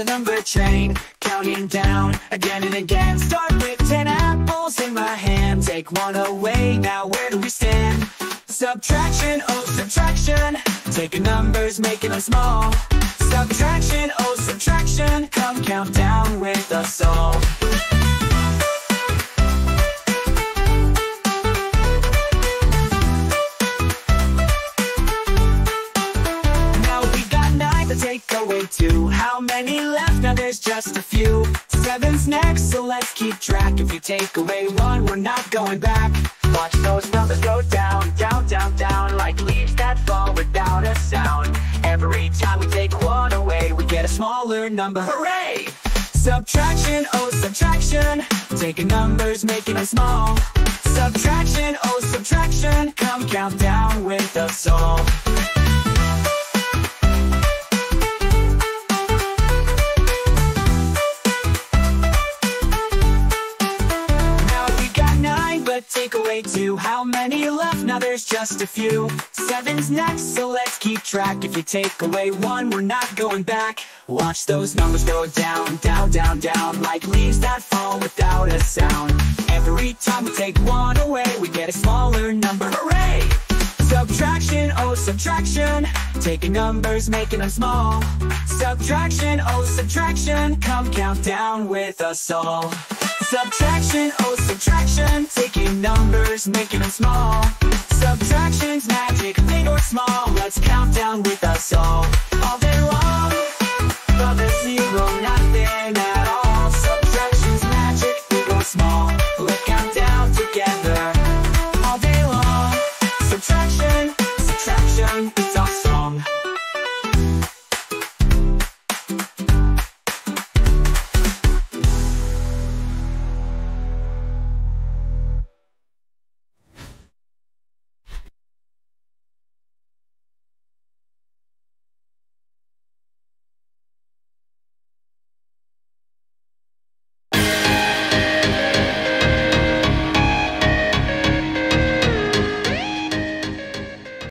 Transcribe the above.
the number chain counting down again and again. Start with ten apples in my hand, take one away. Now where do we stand? Subtraction, oh subtraction, taking numbers, making them small. Subtraction, oh subtraction, come count down with us all. Take away two. How many left? Now there's just a few. Seven's next, so let's keep track. If you take away one, we're not going back. Watch those numbers go down, down, down, down, like leaves that fall without a sound. Every time we take one away, we get a smaller number. Hooray! Subtraction, oh subtraction, taking numbers, making them small. Subtraction, oh subtraction, come count down with us all. Take away two. How many left? Now there's just a few. Seven's next, so let's keep track. If you take away one, we're not going back. Watch those numbers go down, down, down, down, like leaves that fall without a sound. Every time we take one away, we get a smaller number. Hooray! Subtraction, oh subtraction, taking numbers, making them small. Subtraction, oh subtraction, come count down with us all. Subtraction, oh subtraction, taking numbers, making them small. Subtraction's magic, big or small, let's count down with us all.